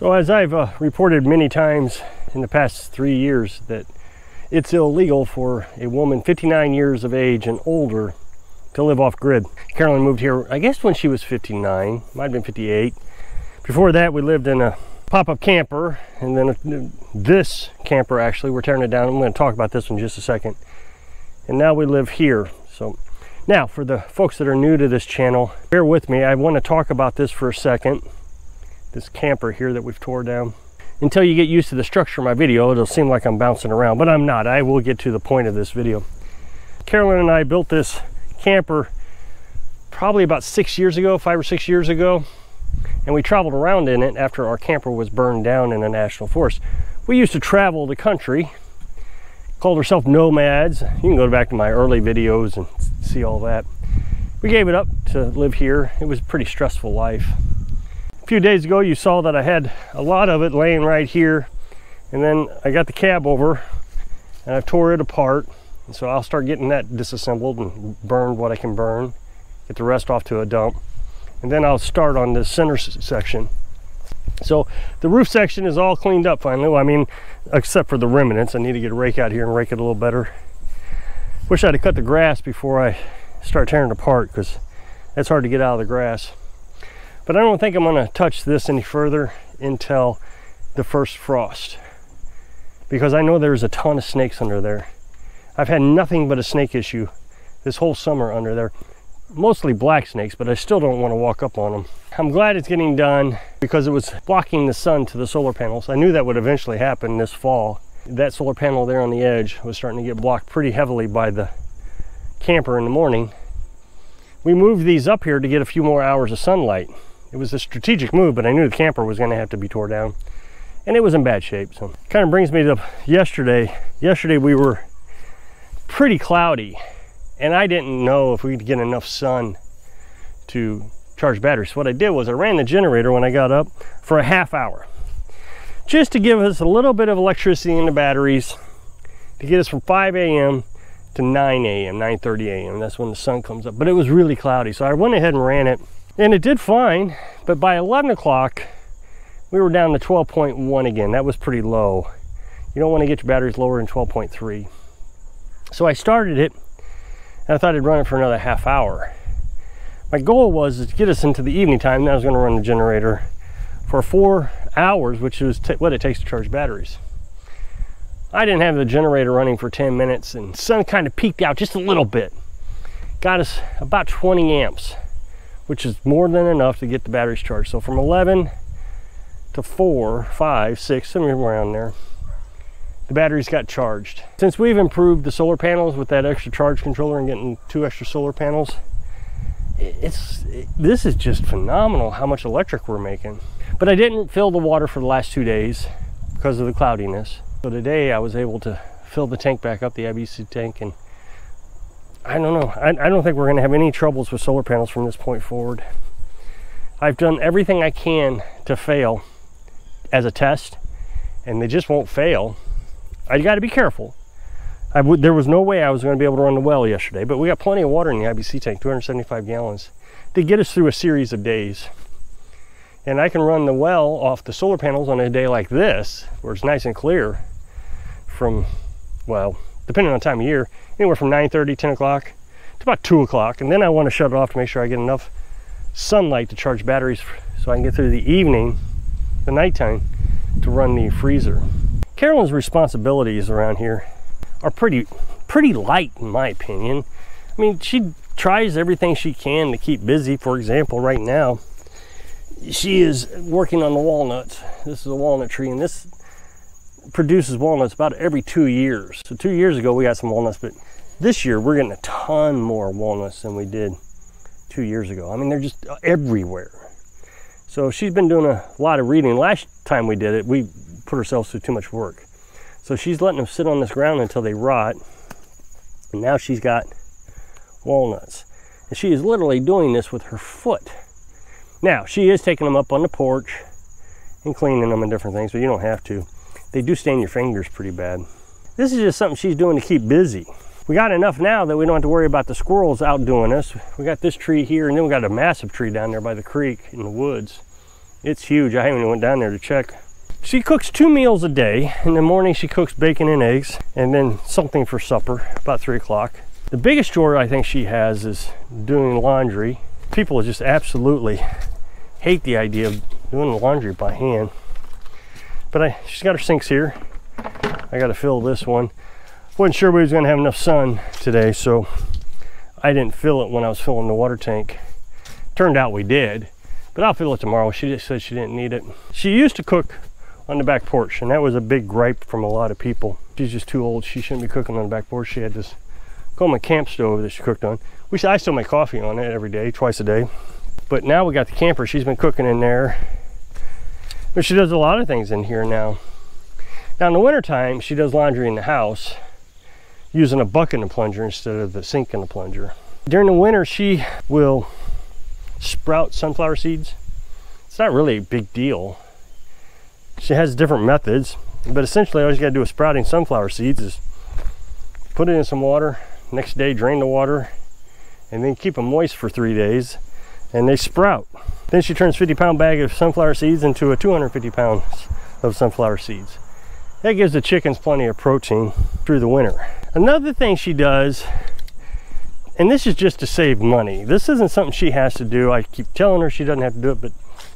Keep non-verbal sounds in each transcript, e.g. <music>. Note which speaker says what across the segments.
Speaker 1: So as I've uh, reported many times in the past three years that it's illegal for a woman 59 years of age and older to live off grid. Carolyn moved here, I guess when she was 59, might have been 58. Before that, we lived in a pop-up camper and then this camper actually, we're tearing it down. I'm gonna talk about this in just a second. And now we live here. So now for the folks that are new to this channel, bear with me. I wanna talk about this for a second. This camper here that we've tore down. Until you get used to the structure of my video, it'll seem like I'm bouncing around, but I'm not. I will get to the point of this video. Carolyn and I built this camper probably about six years ago, five or six years ago. And we traveled around in it after our camper was burned down in a national forest. We used to travel the country, called ourselves nomads. You can go back to my early videos and see all that. We gave it up to live here. It was a pretty stressful life. Few days ago, you saw that I had a lot of it laying right here. And then I got the cab over and I tore it apart and so I'll start getting that disassembled and burned what I can burn, get the rest off to a dump. And then I'll start on the center section. So the roof section is all cleaned up finally. Well, I mean, except for the remnants. I need to get a rake out here and rake it a little better. Wish I'd have cut the grass before I start tearing it apart because that's hard to get out of the grass. But I don't think I'm gonna touch this any further until the first frost because I know there's a ton of snakes under there. I've had nothing but a snake issue this whole summer under there. Mostly black snakes, but I still don't want to walk up on them. I'm glad it's getting done because it was blocking the sun to the solar panels. I knew that would eventually happen this fall. That solar panel there on the edge was starting to get blocked pretty heavily by the camper in the morning. We moved these up here to get a few more hours of sunlight. It was a strategic move, but I knew the camper was going to have to be tore down. And it was in bad shape. So kind of brings me to yesterday. Yesterday we were pretty cloudy and I didn't know if we'd get enough sun to charge batteries. So what I did was I ran the generator when I got up for a half hour just to give us a little bit of electricity in the batteries to get us from 5 a.m. to 9 a.m., 9.30 a.m. That's when the sun comes up. But it was really cloudy, so I went ahead and ran it. And it did fine, but by 11 o'clock, we were down to 12.1 again. That was pretty low. You don't want to get your batteries lower than 12.3. So I started it and I thought I'd run it for another half hour. My goal was to get us into the evening time, then I was going to run the generator for four hours, which is what it takes to charge batteries. I didn't have the generator running for 10 minutes and sun kind of peaked out just a little bit. Got us about 20 amps, which is more than enough to get the batteries charged. So from 11 to 4, 5, 6, somewhere around there, the batteries got charged. Since we've improved the solar panels with that extra charge controller and getting two extra solar panels, it's it, this is just phenomenal how much electric we're making. But I didn't fill the water for the last two days because of the cloudiness. So today I was able to fill the tank back up, the IBC tank, and I don't know. I, I don't think we're going to have any troubles with solar panels from this point forward. I've done everything I can to fail as a test, and they just won't fail. I got to be careful. I would, there was no way I was going to be able to run the well yesterday, but we got plenty of water in the IBC tank, 275 gallons, to get us through a series of days. And I can run the well off the solar panels on a day like this, where it's nice and clear from, well, depending on the time of year, anywhere from 9.30, 10 o'clock to about 2 o'clock. And then I want to shut it off to make sure I get enough sunlight to charge batteries so I can get through the evening, the nighttime, to run the freezer. Carolyn's responsibilities around here are pretty pretty light in my opinion. I mean, she tries everything she can to keep busy. For example, right now, she is working on the walnuts. This is a walnut tree, and this produces walnuts about every two years. So two years ago, we got some walnuts, but this year we're getting a ton more walnuts than we did two years ago. I mean, they're just everywhere. So she's been doing a lot of reading. Last time we did it, we put ourselves through too much work. So she's letting them sit on this ground until they rot. And now she's got walnuts. And she is literally doing this with her foot. Now, she is taking them up on the porch and cleaning them and different things, but you don't have to. They do stain your fingers pretty bad. This is just something she's doing to keep busy. We got enough now that we don't have to worry about the squirrels outdoing us. We got this tree here, and then we got a massive tree down there by the creek in the woods. It's huge. I haven't even went down there to check. She cooks two meals a day. In the morning, she cooks bacon and eggs, and then something for supper about three o'clock. The biggest chore I think she has is doing laundry. People just absolutely hate the idea of doing laundry by hand. But I, she's got her sinks here. I got to fill this one. Wasn't sure we was going to have enough sun today, so I didn't fill it when I was filling the water tank. Turned out we did, but I'll fill it tomorrow. She just said she didn't need it. She used to cook on the back porch, and that was a big gripe from a lot of people. She's just too old. She shouldn't be cooking on the back porch. She had this Coleman camp stove that she cooked on. We I still make coffee on it every day, twice a day. But now we got the camper. She's been cooking in there. But she does a lot of things in here now. Now in the wintertime, she does laundry in the house using a bucket and a plunger instead of the sink and the plunger. During the winter, she will sprout sunflower seeds. It's not really a big deal. She has different methods, but essentially all you gotta do with sprouting sunflower seeds is put it in some water, next day drain the water, and then keep them moist for three days, and they sprout. Then she turns 50 pound bag of sunflower seeds into a 250 pounds of sunflower seeds. That gives the chickens plenty of protein through the winter. Another thing she does, and this is just to save money. This isn't something she has to do. I keep telling her she doesn't have to do it, but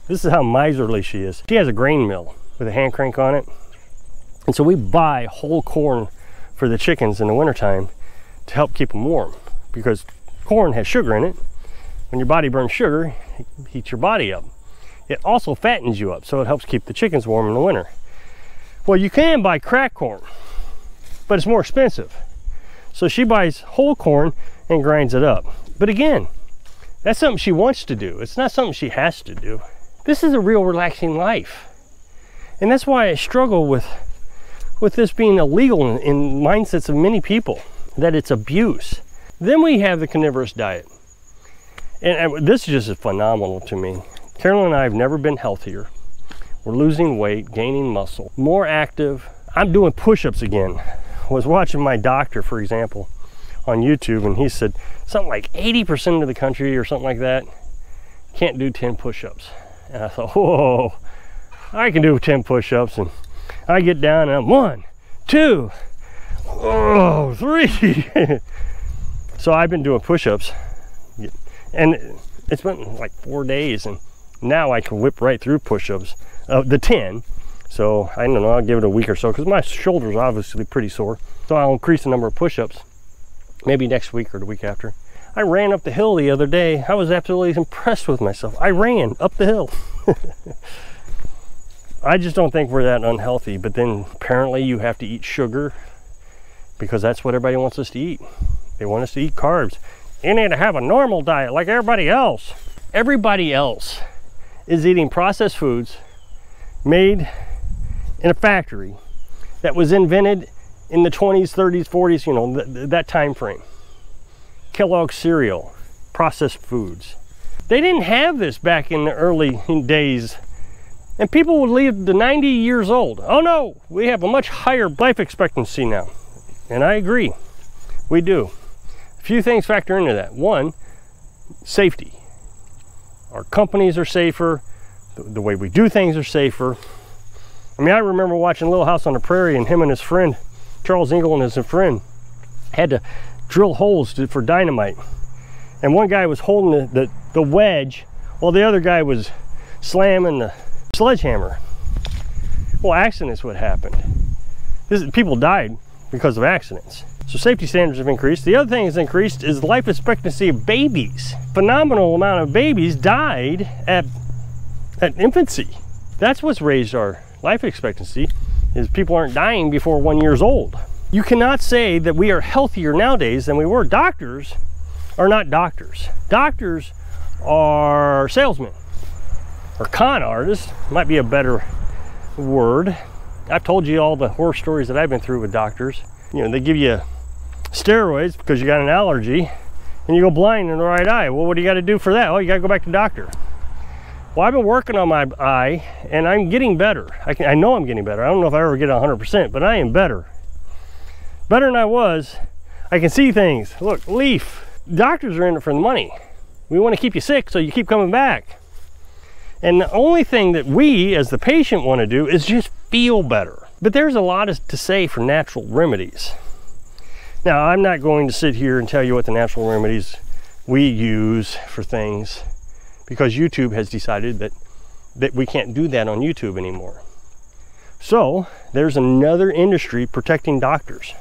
Speaker 1: this is how miserly she is. She has a grain mill with a hand crank on it. And so we buy whole corn for the chickens in the wintertime to help keep them warm because corn has sugar in it. When your body burns sugar, it heats your body up. It also fattens you up, so it helps keep the chickens warm in the winter. Well, you can buy crack corn, but it's more expensive. So she buys whole corn and grinds it up. But again, that's something she wants to do. It's not something she has to do. This is a real relaxing life. And that's why I struggle with with this being illegal in, in mindsets of many people, that it's abuse. Then we have the carnivorous diet. And, and this is just phenomenal to me. Carolyn and I have never been healthier. We're losing weight, gaining muscle, more active. I'm doing push-ups again. I was watching my doctor, for example, on YouTube, and he said something like 80% of the country or something like that can't do 10 push-ups. And I thought, <laughs> whoa, I can do 10 push-ups. And I get down and I'm one, two, oh, three. <laughs> so I've been doing push-ups and it's been like four days and now I can whip right through push-ups, uh, the 10. So I don't know, I'll give it a week or so because my shoulder's obviously pretty sore. So I'll increase the number of push-ups maybe next week or the week after. I ran up the hill the other day. I was absolutely impressed with myself. I ran up the hill. <laughs> I just don't think we're that unhealthy. But then apparently you have to eat sugar because that's what everybody wants us to eat. They want us to eat carbs. You need to have a normal diet like everybody else. Everybody else is eating processed foods made in a factory that was invented in the 20s, 30s, 40s, you know, th that time frame. Kellogg cereal, processed foods. They didn't have this back in the early days and people would live to 90 years old. Oh no, we have a much higher life expectancy now. And I agree, we do. Few things factor into that. One, safety. Our companies are safer, the, way we do things are safer. I mean, I remember watching Little House on the Prairie and him and his friend, Charles Ingalls and his friend, had to drill holes to, for dynamite. And one guy was holding the, the, the wedge while the other guy was slamming the sledgehammer. Well, accidents would happen. This, people died because of accidents. So safety standards have increased. The other thing that's increased is life expectancy of babies. Phenomenal amount of babies died at, at infancy. That's what's raised our life expectancy is people aren't dying before one years old. You cannot say that we are healthier nowadays than we were. Doctors are not doctors. Doctors are salesmen or con artists, might be a better word. I've told you all the horror stories that I've been through with doctors. You know, they give you steroids because you got an allergy and you go blind in the right eye. Well, what do you got to do for that? Oh, you got to go back to the doctor. Well, I've been working on my eye and I'm getting better. I, can, I know I'm getting better. I don't know if I ever get 100%, but I am better. Better than I was. I can see things. Look, leaf. Doctors are in it for the money. We want to keep you sick so you keep coming back. And the only thing that we as the patient want to do is just feel better. But there's a lot to say for natural remedies. Now, I'm not going to sit here and tell you what the natural remedies we use for things because YouTube has decided that, that we can't do that on YouTube anymore. So there's another industry protecting doctors.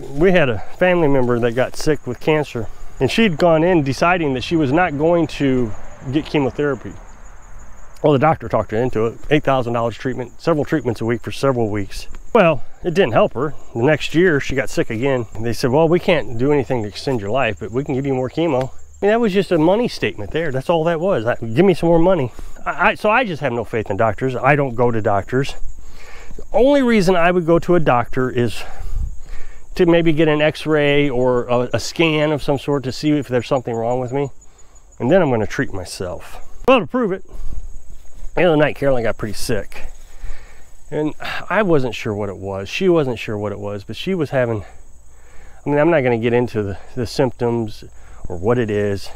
Speaker 1: We had a family member that got sick with cancer and she'd gone in deciding that she was not going to get chemotherapy. Well, the doctor talked her into it. $8,000 treatment, several treatments a week for several weeks. Well, it didn't help her. The next year, she got sick again. They said, well, we can't do anything to extend your life, but we can give you more chemo. I mean, that was just a money statement there. That's all that was. I, give me some more money. I, I, so I just have no faith in doctors. I don't go to doctors. The only reason I would go to a doctor is to maybe get an x-ray or a, a scan of some sort to see if there's something wrong with me. And then I'm going to treat myself. Well, to prove it, the other night Carolyn got pretty sick and I wasn't sure what it was. She wasn't sure what it was, but she was having. I mean, I'm not going to get into the, the symptoms or what it is,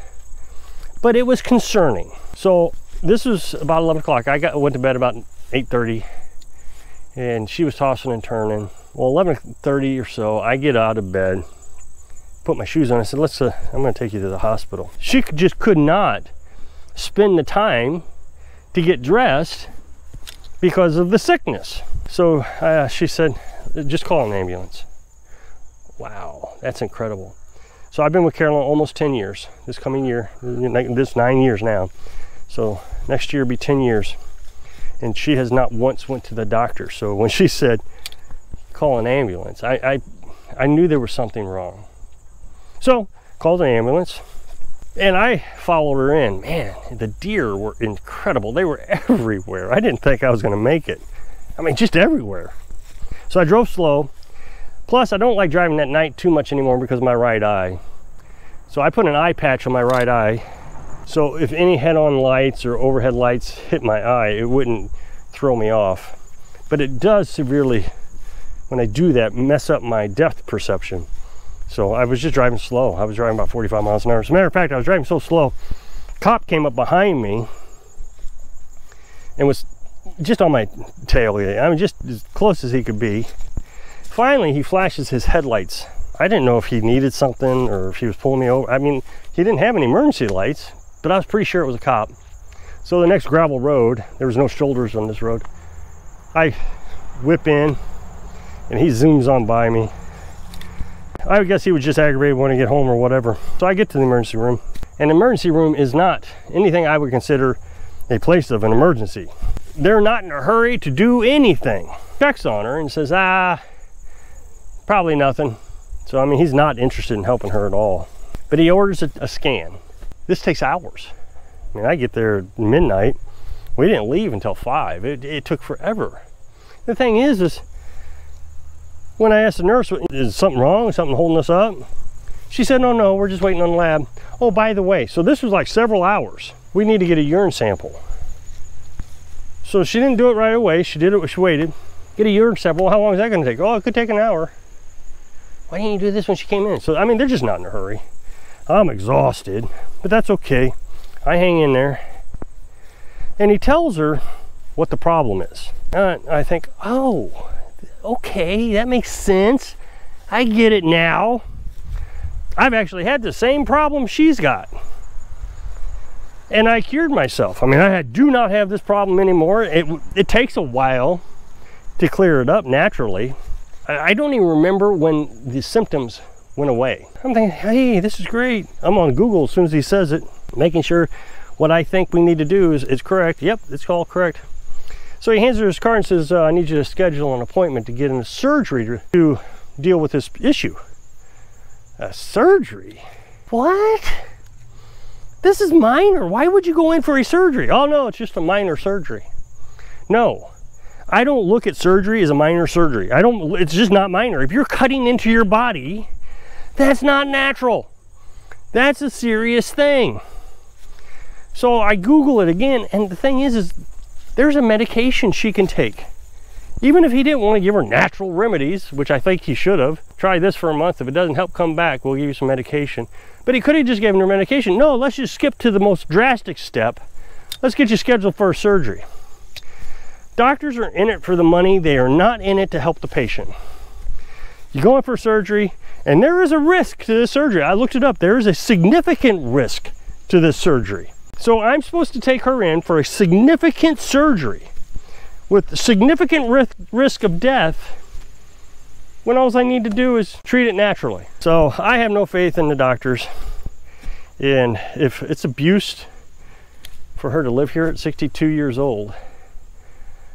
Speaker 1: but it was concerning. So this was about 11 o'clock. I got went to bed about 8:30, and she was tossing and turning. Well, 11:30 or so, I get out of bed, put my shoes on. I said, "Let's. Uh, I'm going to take you to the hospital." She just could not spend the time to get dressed because of the sickness. So uh, she said, just call an ambulance. Wow, that's incredible. So I've been with Carolyn almost 10 years. This coming year, this nine years now. So next year will be 10 years. And she has not once went to the doctor. So when she said, call an ambulance, I, I, I knew there was something wrong. So called an ambulance and I followed her in. Man, the deer were incredible. They were <laughs> everywhere. I didn't think I was going to make it. I mean, just everywhere. So I drove slow. Plus, I don't like driving at night too much anymore because of my right eye. So I put an eye patch on my right eye. So if any head-on lights or overhead lights hit my eye, it wouldn't throw me off. But it does severely, when I do that, mess up my depth perception. So I was just driving slow. I was driving about 45 miles an hour. As a matter of fact, I was driving so slow, cop came up behind me and was just on my tail. I mean, just as close as he could be. Finally, he flashes his headlights. I didn't know if he needed something or if he was pulling me over. I mean, he didn't have any emergency lights, but I was pretty sure it was a cop. So the next gravel road, there was no shoulders on this road. I whip in and he zooms on by me I guess he was just aggravated wanting to get home or whatever. So I get to the emergency room. And emergency room is not anything I would consider a place of an emergency. They're not in a hurry to do anything. Checks on her and says, ah, probably nothing. So, I mean, he's not interested in helping her at all. But he orders a, a scan. This takes hours. I mean, I get there at midnight. We didn't leave until five. It, it took forever. The thing is, is when I asked the nurse, is something wrong? Something holding us up? She said, no, no, we're just waiting on the lab. Oh, by the way, so this was like several hours. We need to get a urine sample. So she didn't do it right away. She did it, she waited. Get a urine sample. How long is that going to take? Oh, it could take an hour. Why didn't you do this when she came in? So, I mean, they're just not in a hurry. I'm exhausted, but that's okay. I hang in there. And he tells her what the problem is. And I think, oh, okay, that makes sense. I get it now. I've actually had the same problem she's got. And I cured myself. I mean, I do not have this problem anymore. It, it takes a while to clear it up naturally. I, I don't even remember when the symptoms went away. I'm thinking, hey, this is great. I'm on Google as soon as he says it, making sure what I think we need to do is, is correct. Yep, it's all correct. So he hands her his card and says, uh, I need you to schedule an appointment to get in a surgery to, to deal with this issue. A surgery? What? This is minor. Why would you go in for a surgery? Oh, no, it's just a minor surgery. No, I don't look at surgery as a minor surgery. I don't, it's just not minor. If you're cutting into your body, that's not natural. That's a serious thing. So I Google it again, and the thing is, is there's a medication she can take. Even if he didn't want to give her natural remedies, which I think he should have, try this for a month. If it doesn't help, come back. We'll give you some medication. But he could have just given her medication. No, let's just skip to the most drastic step. let's get you scheduled for a surgery. Doctors are in it for the money. They are not in it to help the patient. You go in for surgery, and there is a risk to this surgery. I looked it up. There is a significant risk to this surgery. So I'm supposed to take her in for a significant surgery with significant risk, risk of death when all I need to do is treat it naturally. So I have no faith in the doctors. And if it's abused for her to live here at 62 years old,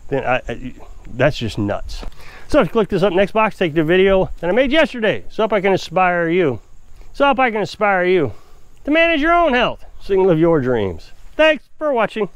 Speaker 1: then I, I, that's just nuts. So if you click this up next box, take the video that I made yesterday. So if I can inspire you. So if I can inspire you to manage your own health so can live your dreams. Thanks for watching.